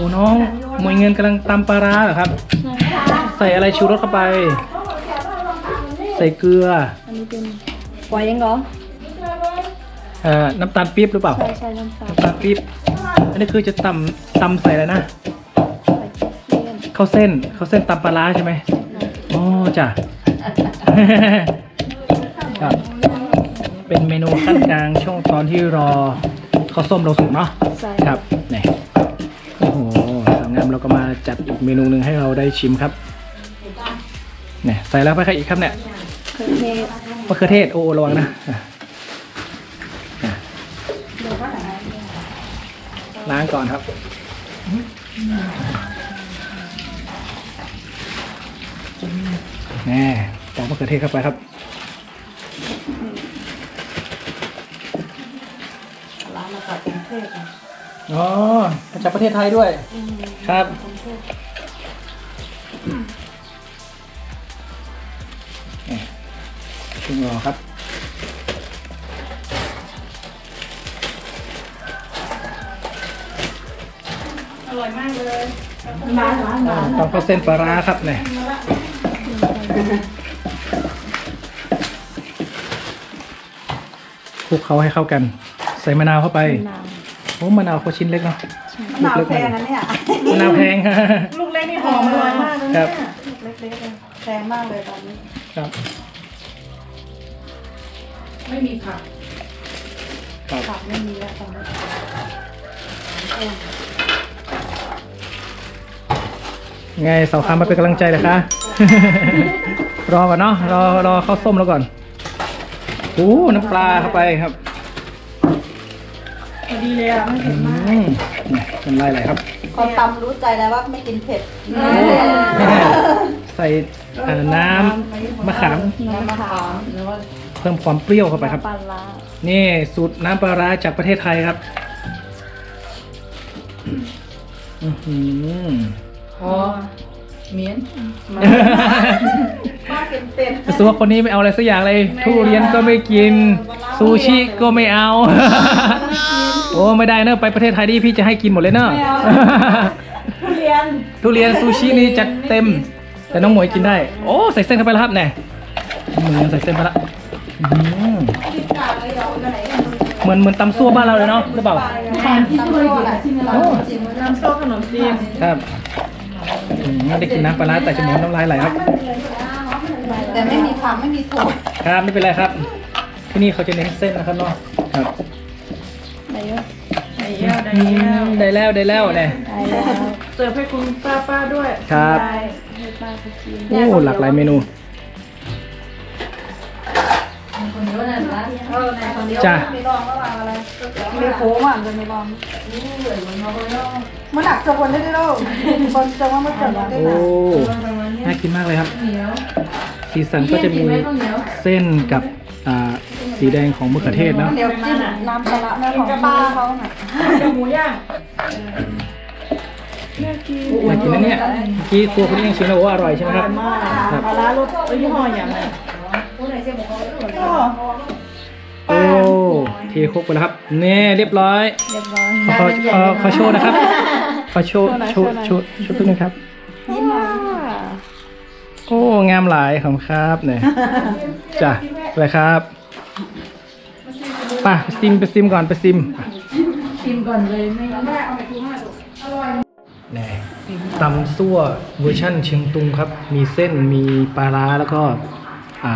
อ้น้องมวยเงินกำลังตำปลาร้าเหรอครับ ใส่อะไรชูรสเข้าไป ใส่เกลืออันนี้เป็นปล่อยยังเหรอเอ่อน้ำตาลปี๊บหรือเปล่าใช่ใช่น้ำตาลน้ำตาลปี๊บอันนี้คือจะตำตำใส่อะไรนะใส่เส้นข้าวเส้นข้าวเส้นตำปลาร้าใช่ไหมอ๋อจ้ะครับเป็นเมนูขั้นกลางช่วงตอนที่รอข้าวส้มเราสุกเนาะใช่ครับนี่ ก็มาจัดอีกเมนูหนึ่งให้เราได้ชิมครับเนี่ยใส่แล้วไปใครอีกครับเนี่ยเครื่องเทศมะเขือเทศโอ้ระวังนะอะอะล้างก่อนครับแน่ปอกมะเขือเทศเข้าไปครับร้านมาจากกรุงเทพ อะอ๋อมาจากประเทศไทยด้วย ครับนี่ชุงรอครับ อร่อยมากเลยร้านร้านร้านต้องเข้าเส้นปลาร้าครับเนี่ยคลุกเขาให้เข้ากัน ใส่มะนาวเข้าไปนาว โอ้มะนาวเขาชิ้นเล็กเนาะหนาวแพงนะเนี่ยมะนาวแพงลูกเล็กนี่หอมอร่อยมากเลยครัเนี่ยบลูกเล็กๆเลยแพงมากเลยตอนนี้ครับ ไม่มีผักครับผักไม่มีแล้วตอนนี้ไงเสาคำมาเป็นกำลังใจเลยคะรอก่อนเนาะรอรอข้าวส้มแล้วก่อนโอ้น้ำปลาเข้าไปครับ พอดีเลยอะไม่อืเผ็ดมากมเนี่ยน้ำลายไหลครับ คนตำรู้ใจแล้วว่าไม่กินเผ็ดใส่เอ่อน้ำมะขาม น้ำมะขามหรือว่าเพิ่มความเปรี้ยวเข้าไปครับ ปลาร้านี่สูตรน้ำปลาร้าจากประเทศไทยครับอื้อหืออ๋อเมียนป้าเป็นเป็นรู้สึกว่าคนนี้ไม่เอาอะไรสักอย่างเลย ทุเรียนก็ไม่กิน ซูชิก็ไม่เอา โอ้ไม่ได้เนอะไปประเทศไทยนี่พี่จะให้กินหมดเลยเนอะทุเรียนทุเรียนซูชินี่จัดเต็ม แต่น้องหมวยกินได้ โอ้ใส่เส้นเข้าไปแล้วครับแน่หมูใส่เส้นไปละอื้อหือเหมือนเหมือนตำซั่วบ้านเราเลยเนาะหรือเปล่า ทานที่ช่วยอยู่ที่เราจริงน้ำส้มขนมจีนครับอืมได้กินน้ำปลาร้าแต่จมูกน้ำลายไหลครับ แต่ไม่มีผักไม่มีถั่วครับไม่เป็นไรครับ ที่นี่เขาจะเน้นเส้นนะครับเนาะครับได้เยอะได้แล้วได้อืแล้วมได้แล้วได้แล้วเนี่ย ได้แล้วเสิร์ฟให้คุณป้าป้าด้วยครับ ได้ให้ป้าไปกินโอ้หลากหลายเมนูคนเดียวนั่นนะเออในคนเดียวจ้ะไม่ลองระหว่างอะไรไม่โค้งอะจะไม่ลองมันหนักจะคนได้ด้วยลูกคนจะว่ามันเกิดอะไรโอ้น่ากินมากเลยครับสีสันก็จะมีเส้นกับอ่า สีแดงของมะเขือเทศเนาะเดี๋ยวจิ้มน้ำปลาร้าแม่ของป้าเขาน่ะกับหมูย่างน่ากินนะเนี่ยเมื่อกี้ครัวคนนี้ยังชิมแล้วบอกว่าอร่อยใช่ไหมครับมากปลาร้ารสยี่ห้ออย่างไรก็โอ้เทครกไปแล้วครับเน่เรียบร้อยเรียบร้อยขอขอขอขอโชว์นะครับขอโชว์โชว์โชว์โชว์ตัวนึงครับยิ้มมาโอ้งามหลายของครับเนี่ยจ้ะอะไรครับ ไปซิมไปซิมก่อนไปซิมชิมก่อนเลยไม่แม่เอาไปทูห้าสุกแน่ตำซั่วเวอร์ชั่นเชียงตุงครับ มีเส้นมีปลาร้าแล้วก็อ่า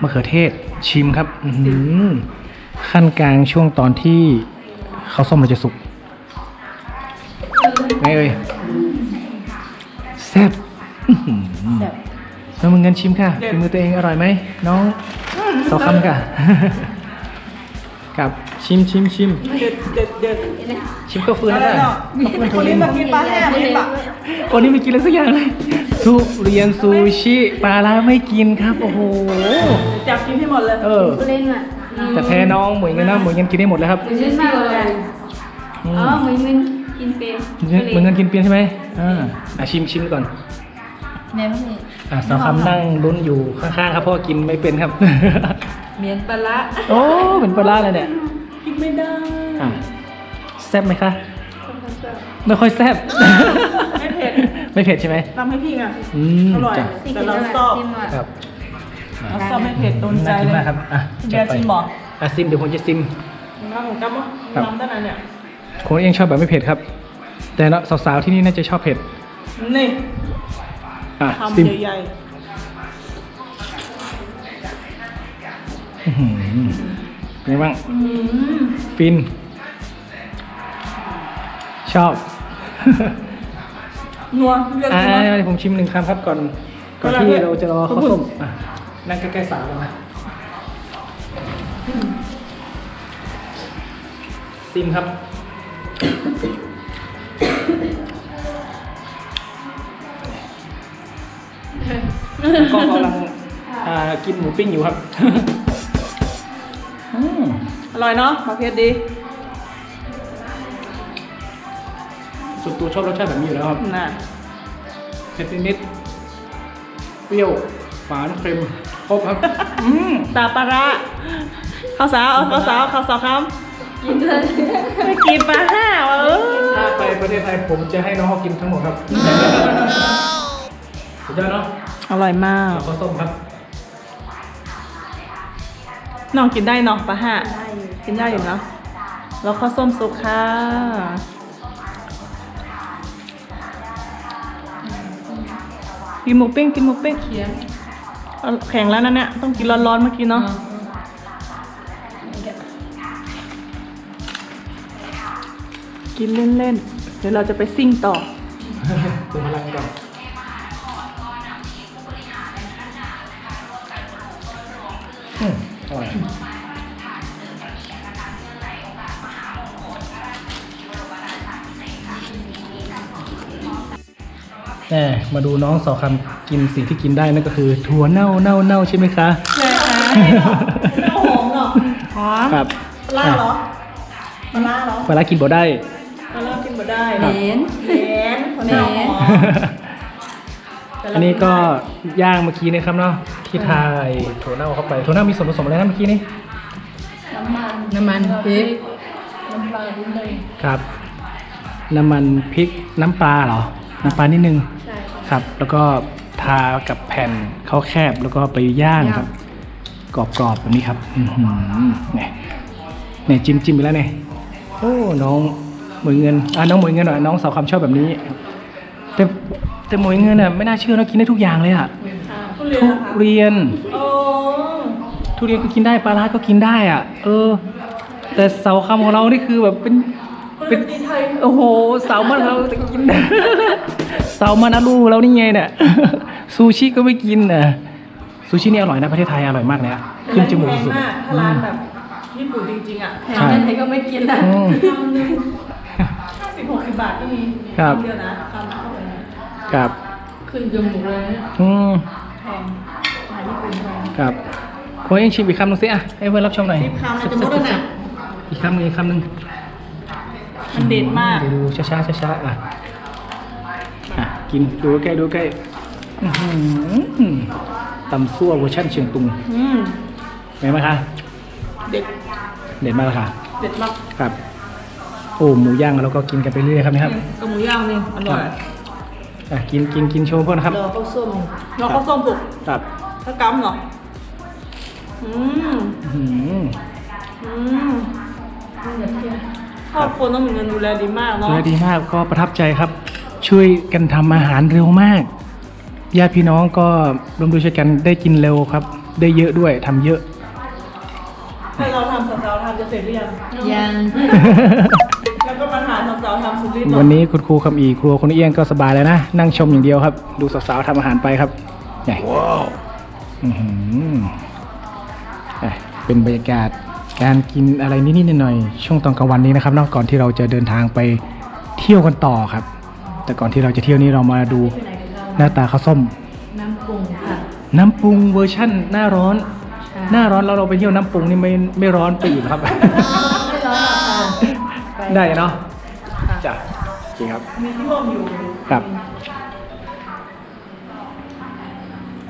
มะเขือเทศชิมครับอื้อหือขั้นกลางช่วงตอนที่ข้าวส้มมันจะสุกไงเอ่ยแซ่บอื้อหือแบบแล้วมึงเงินชิมค่ะฝีมือตัวเองอร่อยไหมน้องสองคำค่ะ กับชิมชิมชิมเด็ดเด็ดเด็ดชิมข้าวฟืนอะแล้วไรกันเนาะคนนี้มากินปลาแห้งนี่ปะวันนี้ไม่กินอะไรสักอย่างเลยทุเรียนซูชิปลาร้าไม่กินครับโอ้โหจับกินให้หมดเลยเออเล่นอะแต่แพ้น้องหมวยเงินนะหมวยเงินกินได้หมดแล้วครับเล่นมากเลยอือ๋อมเหมือนมันกินเป็นหมวยเงินกินเปลี่ยนใช่ไหมอ่าอะชิมชิมก่อนแม่ไม่มีอะสาวคำนั่งลุ้นอยู่ข้างๆครับเพราะว่ากินไม่เป็นครับ เมียนปลาร้าโอ้เป็นปลาร้าเลยเนี่ยกินไม่ได้อะแซ่บไหมคะ ไม่ค่อยแซ่บ ไม่เผ็ดไม่เผ็ดใช่ไหมตำให้พี่อะอืมอร่อยจ้ะแต่เราชอบครับเราชอบไม่เผ็ดโดนใจน่ากินเลยมากครับอะคุณจัยาดไปชิมบอกอะซิมเดี๋ยวผมจะซิม น้ำของกั๊บมั้งครับ น้ำด้านในเนี่ย คนเองชอบแบบไม่เผ็ดครับ แต่เนอะสาวๆที่นี่น่าจะชอบเผ็ดนี่อะทำซิมใหญ่อื้ เป็นไงบ้างๆอืมฟิน ชอบนัวเรียกอ่านัวเดี๋ยวผมชิมหนึ่งคำครับก่อนก่อนเวลาที่เนี่ยเราจะรอขอบข้าวคุณต้มอะนั่งใกล้ๆสาวกันนะซิมครับ ก็กำลังอ่ากินหมูปิ้งอยู่ครับอืมอ ร่อยเนาะมะเขือดีส่วนตัวชอบรสชาติแบบนี้อยู่แล้วครับน่ะเผ็ดนิดๆเปรี้ยว หวาน เค็ม ครบครับ อืมซาปาระข้าวสาวเอาข้าวสาวข้าวสาวครับกินเลยไม่กินปลาห้าวเออถ้าไปประเทศไทยผมจะให้น้องเขากินทั้งหมดครับสุดยอดเนาะ อร่อยมากข้าวต้มครับ น้องกินได้เนาะปลาห้า กินได้อยู่เนาะแล้วข้าวส้มสุกค่ะกินหมูปิ้งกินหมูปิ้งเอาแข็งแล้วนะเนี่ยต้องกินร้อนๆเมื่อกี้เนาะกินเล่นๆเดี๋ยวเราจะไปซิ่งต่อ แหมมาดูน้องสอคำกินสิ่งที่กินได้นั่นก็คือถั่วเน่าเน่าเน่าใช่ไหมคะหอมเนาะหอมครับปลาเหรอปลาเหรอปลาร้ากินบ่ได้ปลากินบ่ได้ครับเหม็นเหม็นคนเน่าหอมอันนี้ก็ย่างเมื่อกี้นะครับเนาะที่ทาไอ้ถั่วเน่าเข้าไปถั่วเน่ามีส่วนผสมอะไรนะเมื่อกี้นี้น้ำมันพริกน้ำปลาดินเลยครับ น้ำมันพริกน้ำปลาเหรอน้ำปลานิดนึงใช่ ครับ แล้วก็ทากับแผ่นข้าวแคบแล้วก็ไปย่างครับ กรอบๆแบบนี้ครับอือหือเนี่ยเนี่ยจิ้มจิ้มไปแล้วเนี่ยโอ้น้องหมวยเงินอะน้องหมวยเงินหน่อยน้องสาวคำชอบแบบนี้แต่แต่หมวยเงินอะไม่น่าเชื่อนะกินได้ทุกอย่างเลยอะทุเรียนทุนเรียน โอ้ทุเรียนก็กินได้ปลาร้าก็กินได้อะ เออ แต่เสาคำของเรานี่คือแบบเป็น เป็นตีไทย โอ้โหเสามันเราจะกินเสามันอาลูเรานี่ไงเนี่ยซูชิก็ไม่กินนะซูชินี่อร่อยนะประเทศไทยอร่อยมากเลยอะขึ้นจมูกสุดแพงากถ้าร้านแบบญี่ปุ่นจริงๆอะใช่ไหนก็ไม่กินละอืมคำหนึงห้าสิบหกสิบบาทก็มีครับเดียวนะคำเท่าไหร่นะครับขึ้นจมูกเลยเนี่ยอืมแพงอาหารญี่ปุ่นแพงครับคุณยังชิมอีกคำหนึ่งสิอะให้เพื่อนรับชมหน่อยสิบคำเราจะมุดแล้วนะอีกคำหนึ่งอีกคำหนึ่งมันเด็ดมากเดี๋ยวดูช้าๆช้าๆอะอะ กินดูใกล้ดูใกล้อื้อหือตำซั่วเวอร์ชันเชียงตุงอืมเห็นไหมคะเด็ดเด็ดมากเลยค่ะ เด็ดมากครับโอ้หมูย่างเราก็กินกันไปเรื่อยๆครับนี่ครับกับหมูย่างนี่อร่อยอะกินกินกินโชว์เพื่อนนะครับรอข้าวส้มเราข้าวส้มสุกครับถ้ากำเหรออืมอื้อหืออืมครอบครัวน้องเหมือนกันดูแลดีมากเนาะดูแลดีมากก็ประทับใจครับ ช่วยกันทำอาหารเร็วมากญาติพี่น้องก็ร่วมด้วยช่วยกันได้กินเร็วครับ ได้เยอะด้วยทำเยอะถ้าเราทำสาวๆทำจะเสร็จหรือยังยัง แล้วก็มาถ่ายสาวๆทำสุดฤทธิ์วันนี้คุณครูคำอีครัวคนเอี้ยงก็สบายแล้วนะ นั่งชมอย่างเดียวครับ ดูสาวๆทำอาหารไปครับใหญ่ว้าวเป็นบรรยากาศการกินอะไรนิดๆหน่อยๆช่วงตอนกลางวันนี้นะครับเนอกก่อนที่เราจะเดินทางไปเที่ยวกันต่อครับ แต่ก่อนที่เราจะเที่ยวนี้เรามาดูหน้าตาข้าวส้ม น้ำปรุงค่ะน้ำปรุงเวอร์ชั่นหน้าร้อน หน้าร้อนเราเราไปเที่ยวน้ำปรุงนี่ไม่ไม่ร้อนไปอีกครับได้เนาะจ้ะจริงครับมีร่วมอยู่ครับ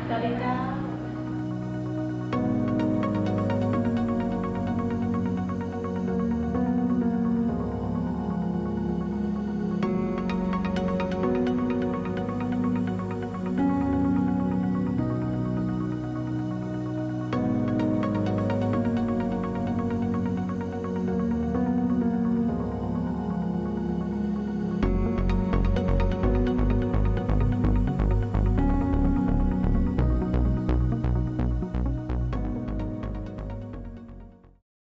สวัสดีจ้า